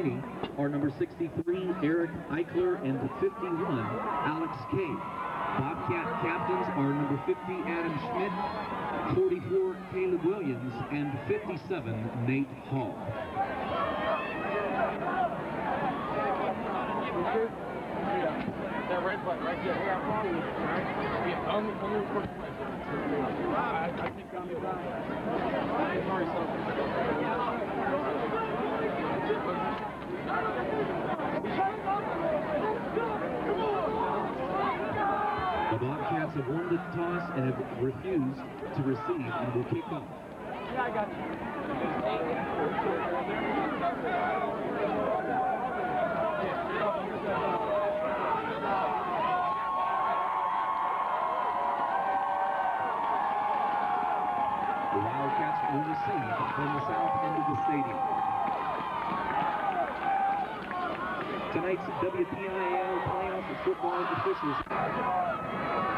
are number 63, Eric Eichler, and 51, Alex Kay. Bobcat captains are number 50, Adam Schmidt, 44, Caleb Williams, and 57, Nate Hall. That red button right there. Hey, I'm following you. All right? Yeah, only, only for I, I think I'm Sorry, The Bobcats have won the toss and have refused to receive and will kick off. Yeah, I got you. will receive from the south end of the stadium. Tonight's WPIAL playoff football officials.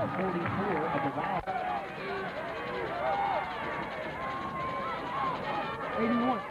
a 44 of the last 81.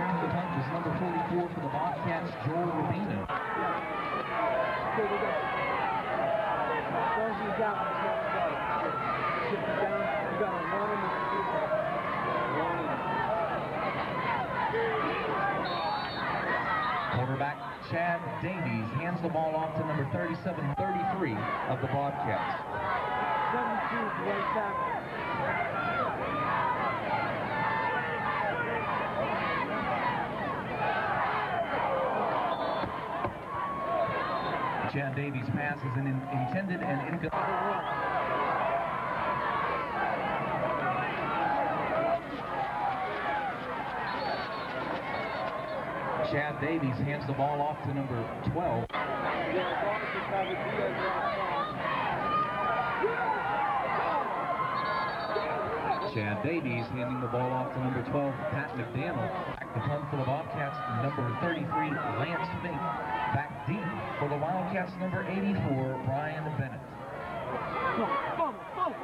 Off to number 44 of the Wild. 81. the ball off to number 37-33 of the Bobcats. 72 right tackle. Chad Davies' pass is an in intended and incomplete. Chad Davies hands the ball off to number 12. Chad Davies handing the ball off to number 12, Pat McDaniel. Back to punt for the Bobcats, number 33, Lance Fink. Back deep for the Wildcats, number 84, Brian Bennett.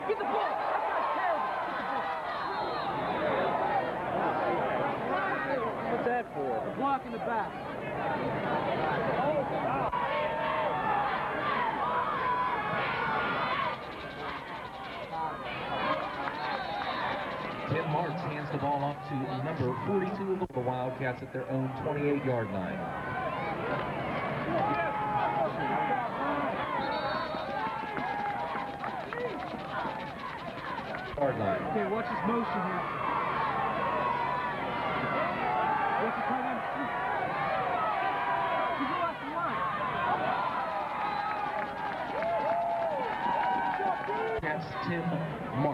Get the ball! What's that for? A block in the back. Tim Marks hands the ball off to number 42 of the Wildcats at their own 28-yard line. Yard line. Okay, watch this motion here. Watch the tight end. He's the line. That's Tim Marks.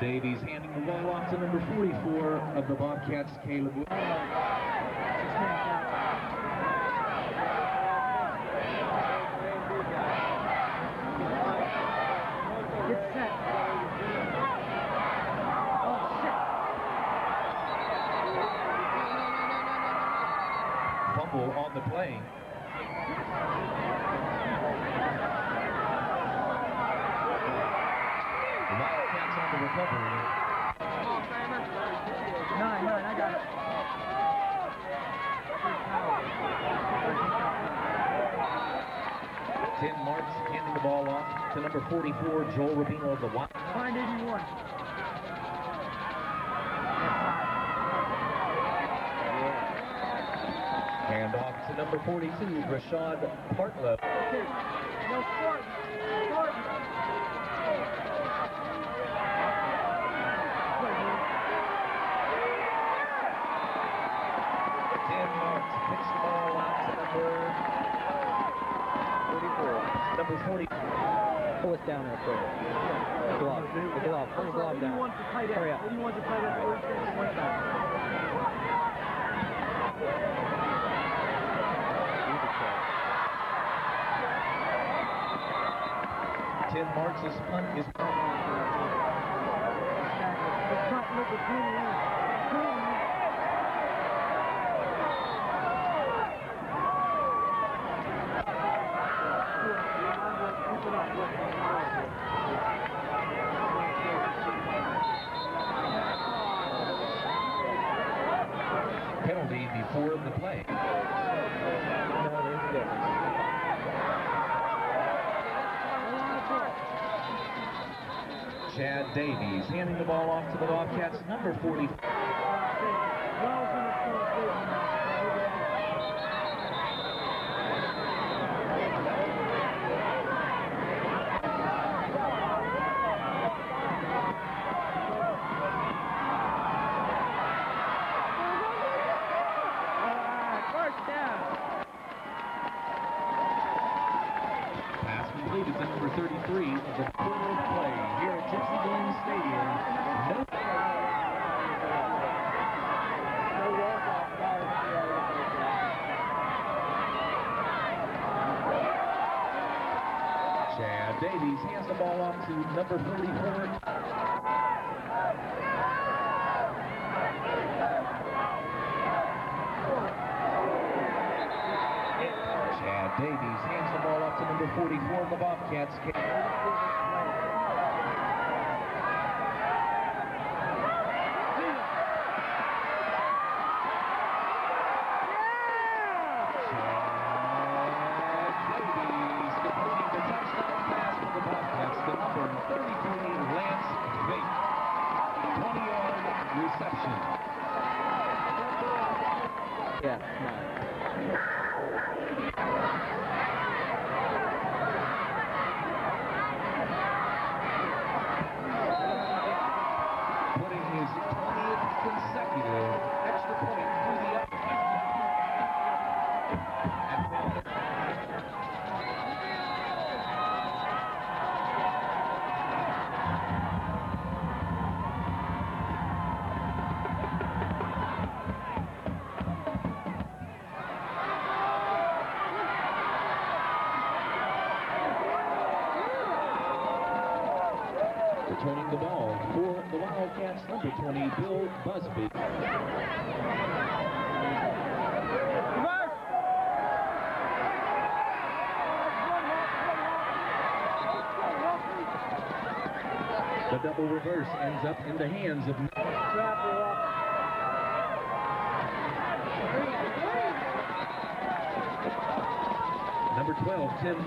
Davies handing the ball off to number 44 of the Bobcats, Caleb Williams. Get set. Oh. Fumble on the play. The Wildcats on the recovery. Nine, nine, I got it. Tim Marks handing the ball off to number 44, Joel Rubino of the Wild. Find 81. Hand off to number 42, Rashad Partlow. Okay. No landmarks, six mile laps, number 44. Number Fourth down there, Phil. Glove. The glove. Put the glove down. Hurry up. Who wants to play that first and one time? Marks his punt is. The punt number 28. Penalty before the play. Chad Davies handing the ball off to the Bobcats, number 40. Davies hands the ball off to number 44. Chad Davies hands the ball off to number 44 of the Bobcats. Chad Davies completing the touchdown pass for the Bobcats to number 33, Lance Bate. 20-yard reception. Yeah, Double reverse ends up in the hands of number 12, Tim.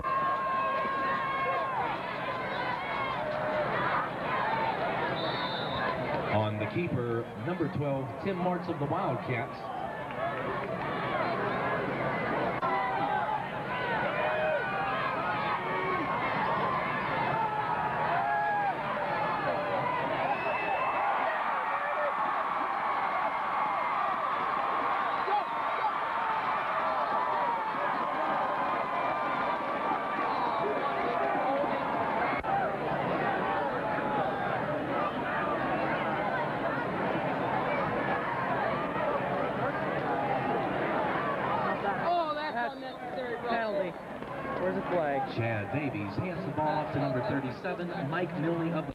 On the keeper, number 12, Tim Martz of the Wildcats. Oh, that's unnecessary. Penalty. Where's the flag? Davies hands the ball off to number 37, Mike Milne of the...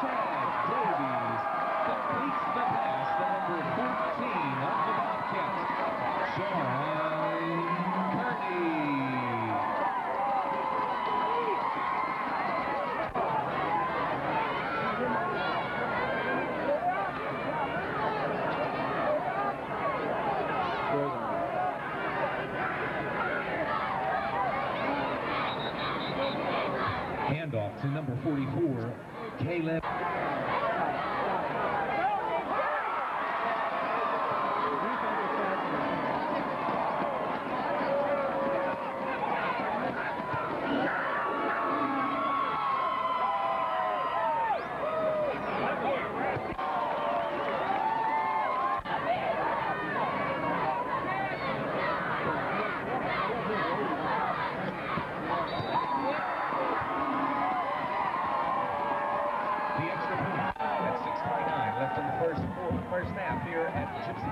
Chad Davies completes the pass to number 14 of the Bobcats, Sean Kearney. Scores on it. Handoff to number 44, Caleb. The extra point at 6.29 left in the first first half here at Gypsy.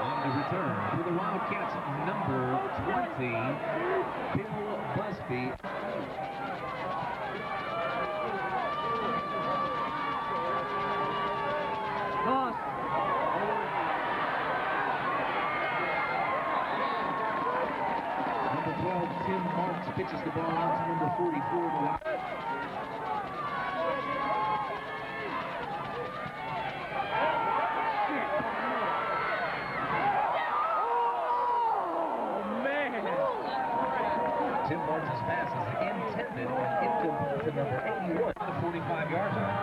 On the return for the Wildcats, number 20, Bill Busby. Number 12, Tim Marks pitches the ball out to number 44. the Tim Marks' pass is intended and incomplete to number 81, the 45-yard line.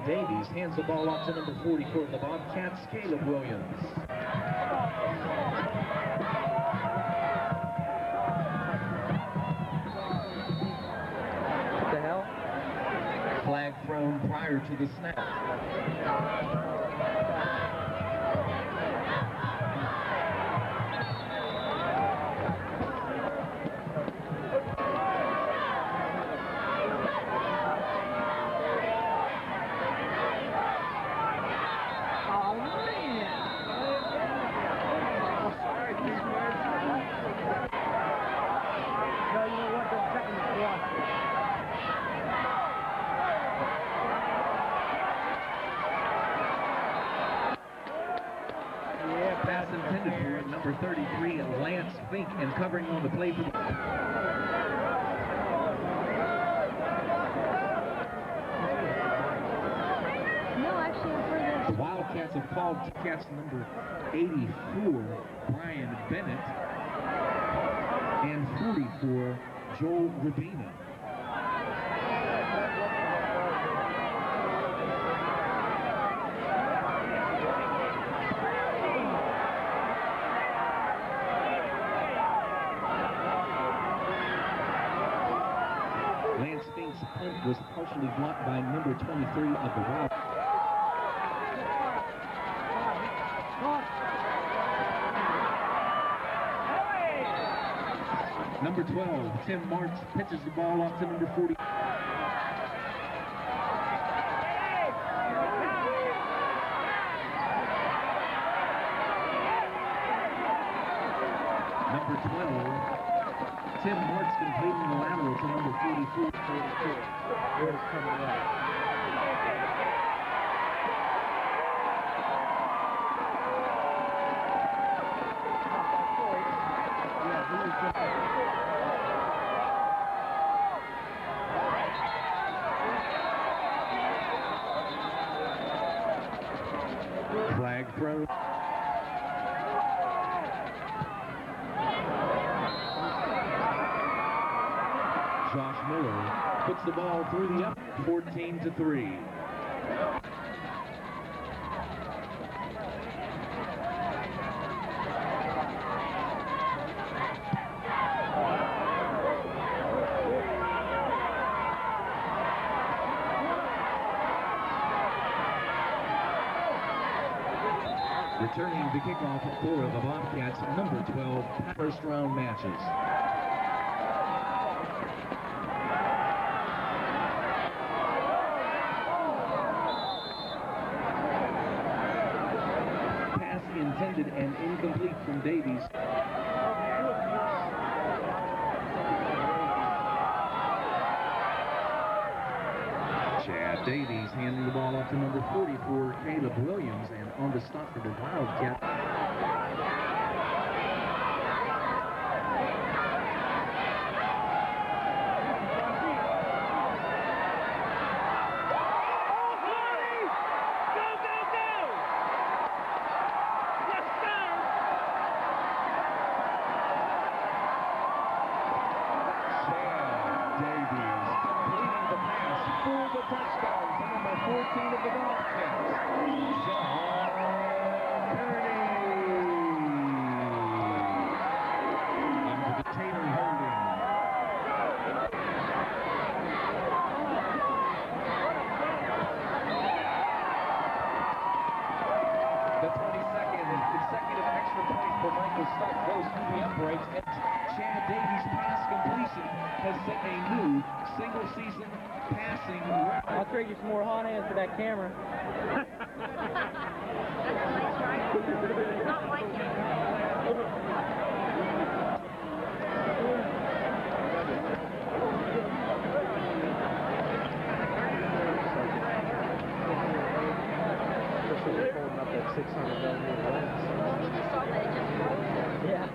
Chad Davies hands the ball off to number 44 of the Bobcats, Caleb Williams. What the hell? Flag thrown prior to the snap. Number 33, Lance Fink, and covering on the play for the... No, actually, I've heard The this. Wildcats have called to Cats number 84, Brian Bennett, and 44, Joel Rubino. Lance Fink's punt was partially blocked by number 23 of the Wild. Number 12, Tim March pitches the ball off to number 40. Number 12, Tim March to number 44. Coming up? Flag throw. Puts the ball through the up, 14 to 3. Returning the kickoff for the Bobcats, number 12, first round matches. Pass intended and incomplete from Davies. Chad Davies handing the ball off to number 44, Caleb Williams, and on the stop for the Wildcat. Chad Davies completing the pass for the touchdown to number 14 of the Bobcats, John Kearney. Into the Taylor holding. The 22nd and consecutive extra point for Michael Stuck goes through the uprights, and Chad Davies' pass completion has set a new single-season passing record. I'll trade you some more hot hands for that camera. Especially holding up that 600 millimeter lens. Yeah.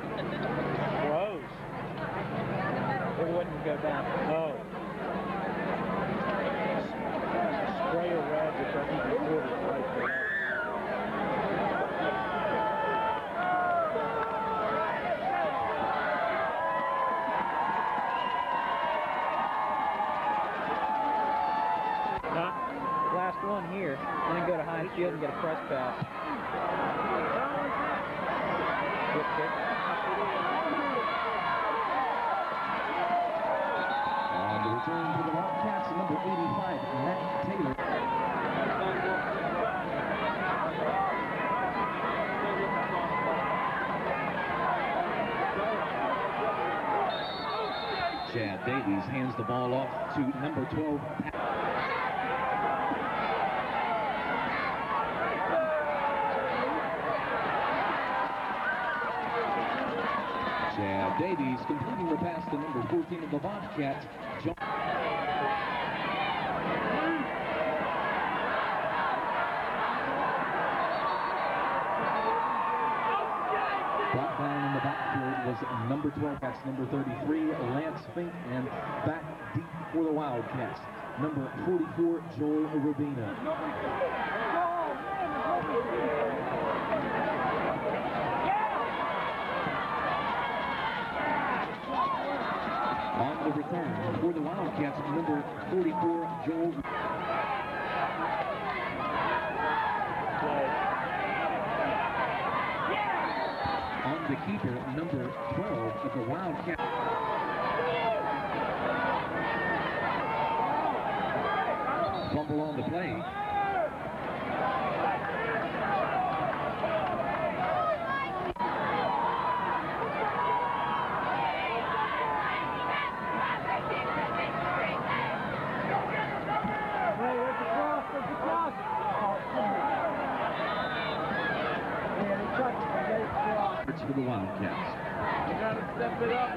Rose. It wouldn't go down. No. Spray a red that doesn't record it right there. Huh? Last one here, and then go to Heinz Field and then go to Highfield and get a press pass. Good kick. On the return for the Wildcats, number 85, Matt Taylor. Chad Davies hands the ball off to number 12. Chad Davies completing the pass to number 14 of the Bobcats, John. Bobcats down in the was number 12, that's number 33, Lance Fink, and back deep for the Wildcats, number 44, Joel Rubino. On the return for the Wildcats, number 44, Joel keeper, number 12 of the Wildcat. Fumble on the play. Hey, there's the cross, there's the cross. Yeah, they touched it, they got it crossed. It's for the Wildcats. You gotta step it up,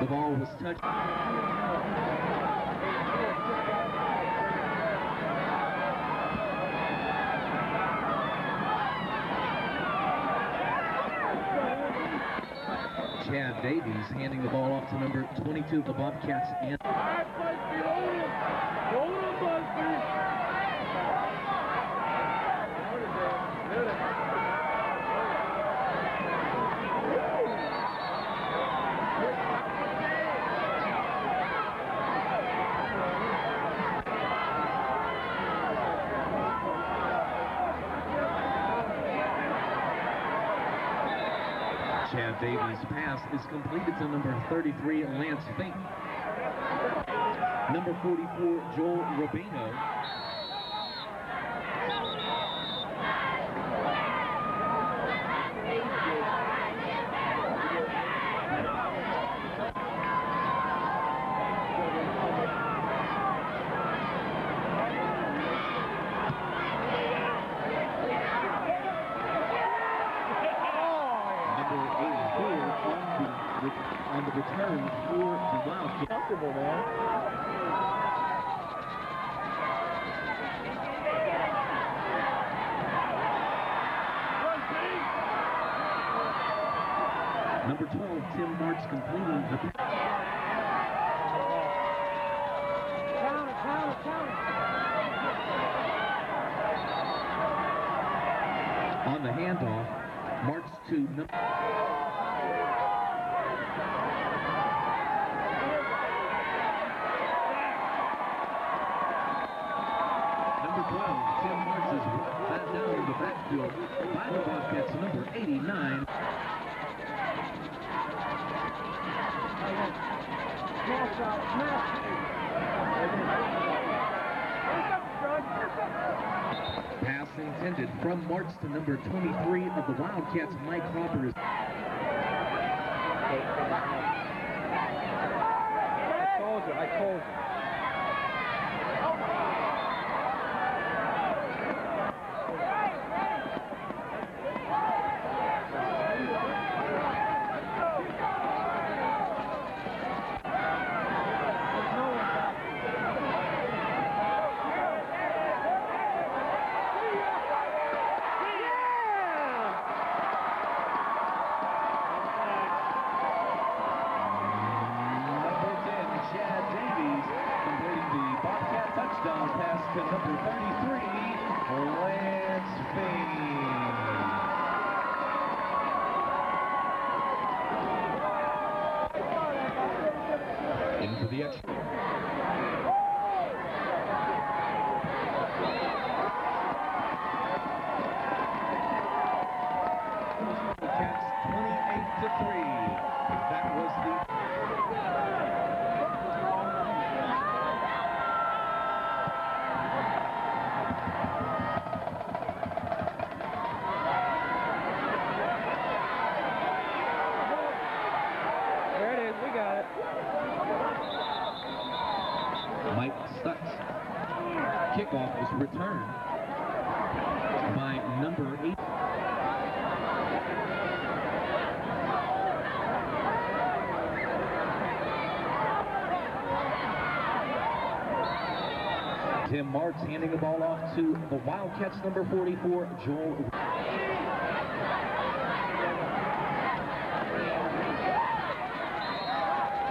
The ball was touched. Chad Davies handing the ball off to number 22 of the Bobcats and Chad Davies' pass is completed to number 33, Lance Fink. Number 44, Joel Rubino. Number 84 on the, on the return for the Wildcats. Comfortable, man. Number 12, Tim Marks completing the on the handoff. Marks to. Number 12, Tim Marks is back down in the backfield by the Bobcats, number 89. Smash out, smash. Pass intended from Marks to number 23 of the Wildcats, Mike Cropper is I told you, I told you. Number 10, Chad Davies, completing the Bobcat touchdown pass to number 33, Lance Fink. In kickoff is returned by number eight. Tim Martz handing the ball off to the Wildcats number 44, Joel.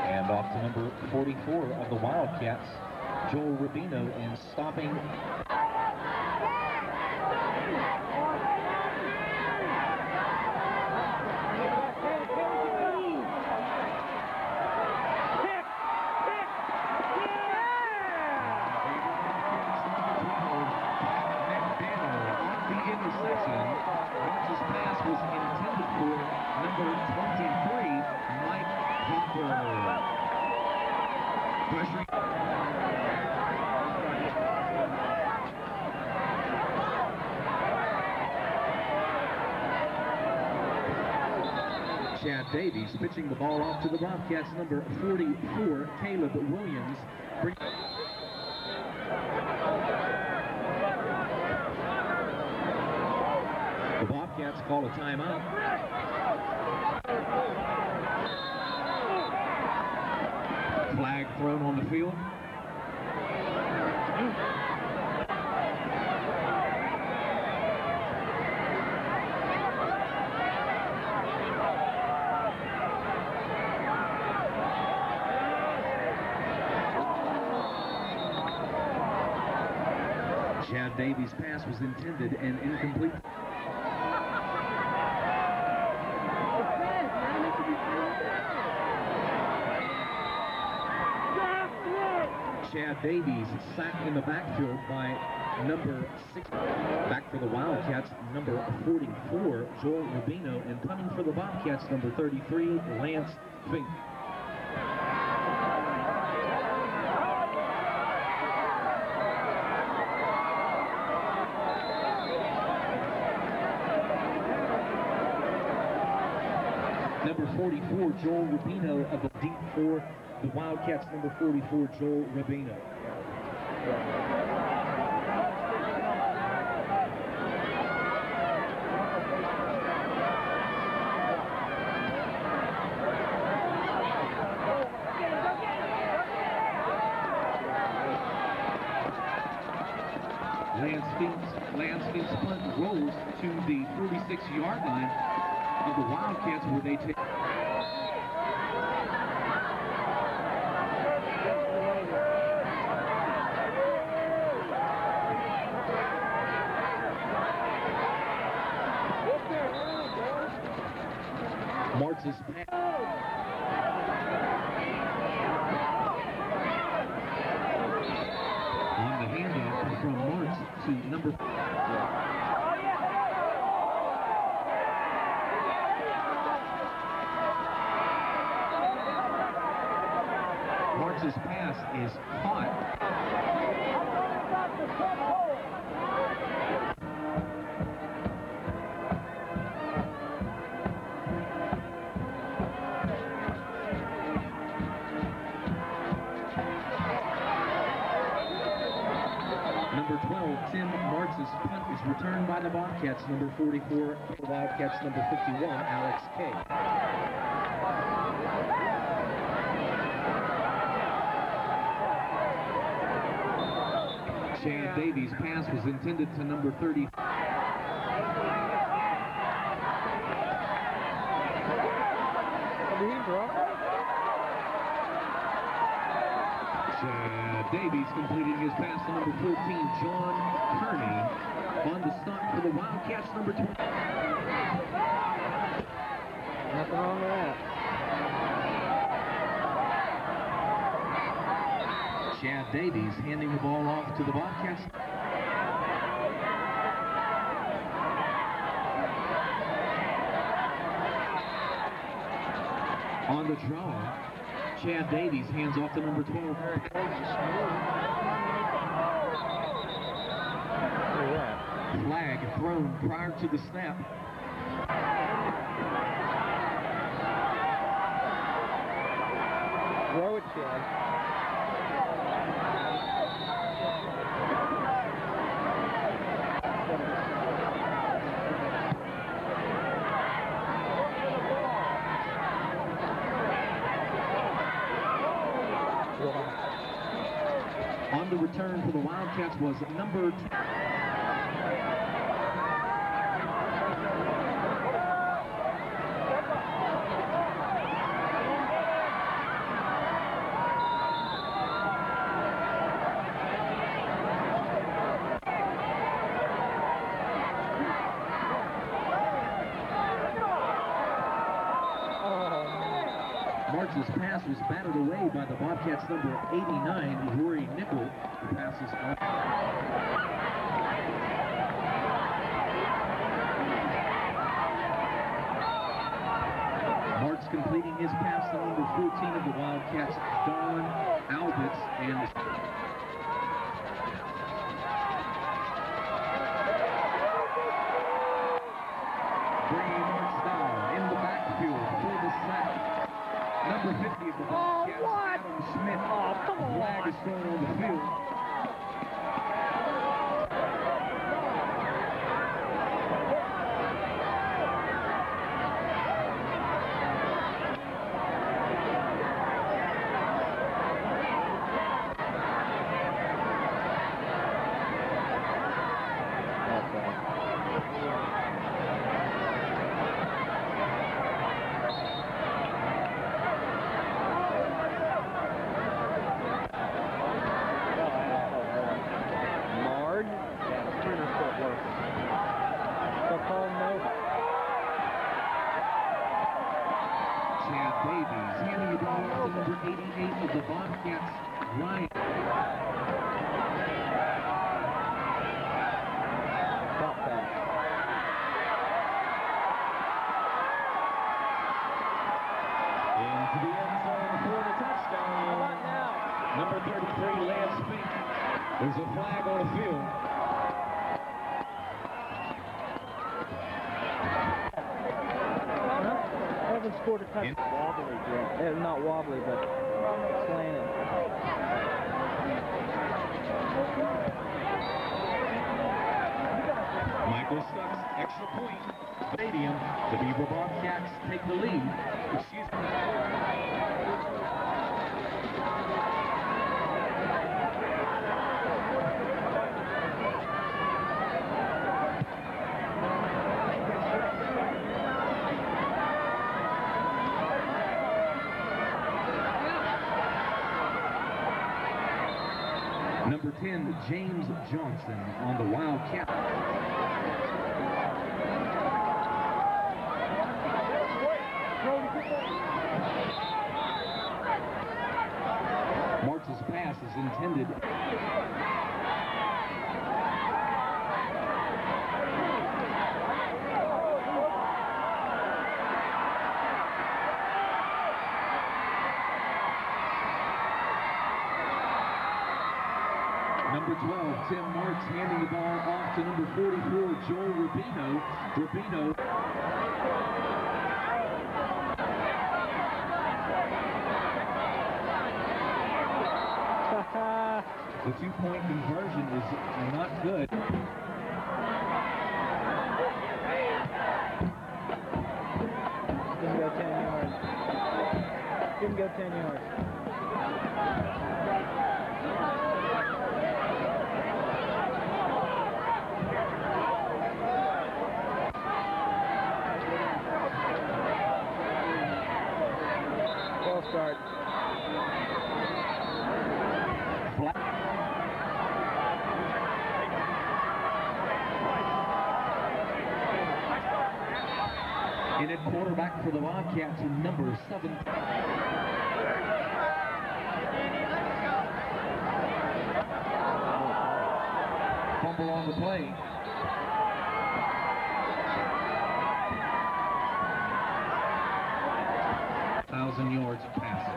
And off to number 44 of the Wildcats, Joel Rubino, and stopping Davies pitching the ball off to the Bobcats, number 44, Caleb Williams. The Bobcats call a timeout. Flag thrown on the field. Chad Davies' pass was intended and incomplete. Chad Davies sacked in the backfield by number six. Back for the Wildcats, number 44, Joel Rubino, and punting for the Bobcats, number 33, Lance Fink. Number 44, Joel Rubino of the deep four. The Wildcats, number 44, Joel Rubino. Lance Fink's, Lance Fink's punt rolls to the 46-yard line the Wildcats where they take... Martz's. On the handoff from Martz to number... Martz's pass is caught. Number 12, Tim Martz's punt is returned by the Bobcats. Number 44, the Wildcats. Number 51, Alex Kay. Chad Davies' pass was intended to number 30. Chad Davies completing his pass to number 14, John Kearney. On the stop for the Wildcats, number 20. Nothing wrong with that. Chad Davies handing the ball off to the Bobcats. On the draw, Chad Davies hands off to number 12. Look at. Flag thrown prior to the snap. Throw it, Chad. Return for the Wildcats was number 10. March's pass was batted away by the Bobcats number 89, Rory Nickel. The pass is. March completing his pass to number 14 of the Wildcats, Don Albitz, and bringing March down in the backfield for the sack. Number 50 of the Bobcats, Adam Schmidt. Flag is thrown on the field. Marred? Yeah, the printer's still working. So call Nova. Chad Davies handing the ball off to number 88 of the Bobcats, Ryan. Top back. Into the end zone for the touchdown. Number 33, Lance Fink. There's a flag on the field. Haven't scored a touchdown. Wobbly, yeah. Eh, not wobbly, but slanted. Michael Stucks, extra point. Stadium, the Beaver Bobcats take the lead. Excuse me. Number 10, James Johnson on the Wildcat. March's pass is intended. Number 12, Tim Marks handing the ball off to number 44, Joel Rubino. Rubino The two-point conversion is not good. Didn't go 10 yards. Didn't go 10 yards. Start. In at quarterback for the Bobcats, number seven. Fumble on the play. Thousand yards passing.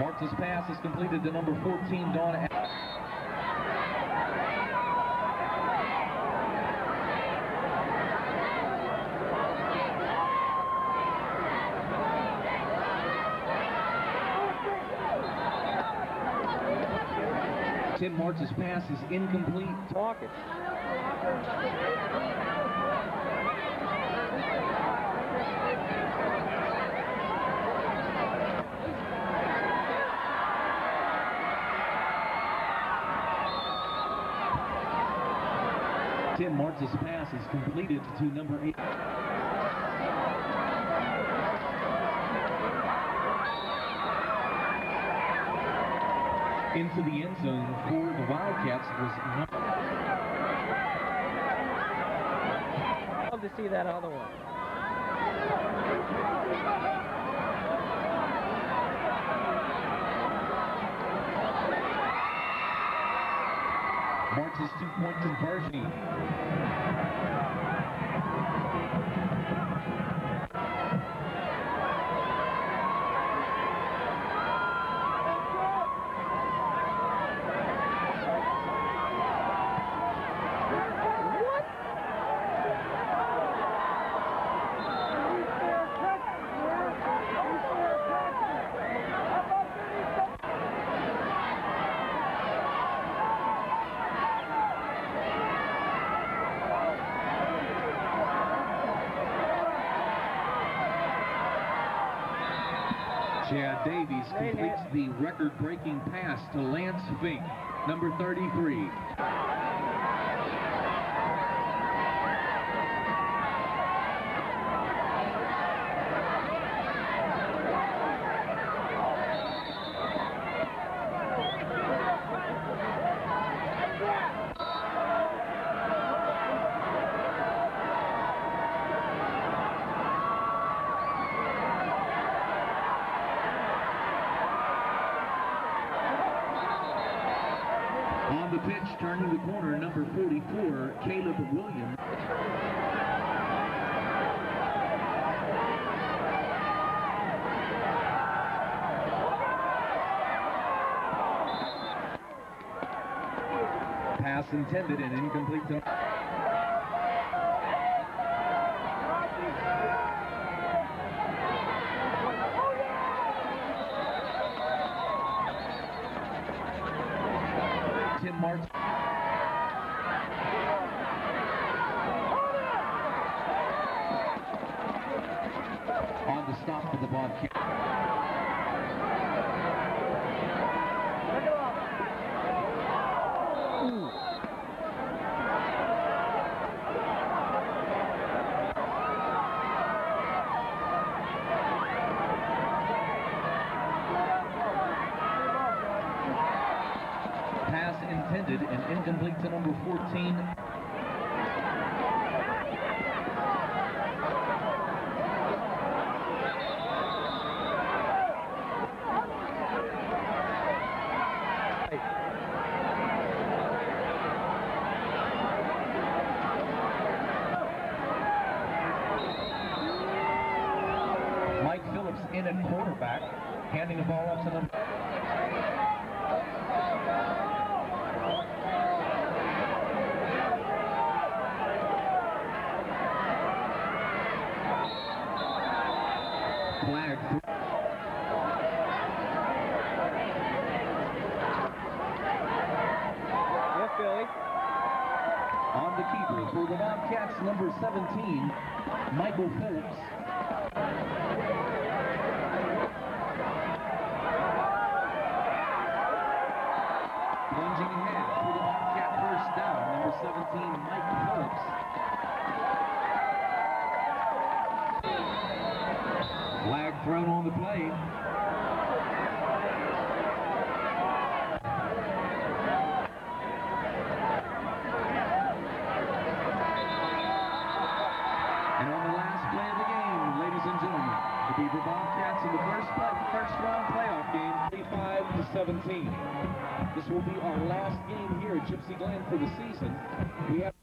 Marks' pass is completed to number 14, Don. Tim Marks' pass is incomplete. Walk it. Tim Martz's pass is completed to number eight. Into the end zone for the Wildcats was number Love to see that other one. Martz's two-point conversion. Chad Davies completes the record-breaking pass to Lance Fink, number 33. On the pitch, turning the corner, number 44, Caleb Williams. Pass intended and incomplete to... Tim Martz. On the stop for the Bobcat. Pass intended and incomplete to number 14. Mike Phillips in at quarterback, handing the ball off to number... Flag. Yes, Billy. On the keeper for the Bobcats, number 17, Michael Phillips. Plunging ahead for the Bobcat first down, number 17, Mike Phillips. Flag thrown on the play. And on the last play of the game, ladies and gentlemen, the Beaver Bobcats in the first first round playoff game, 35 to 17. This will be our last game here at Gypsy Glen for the season. We have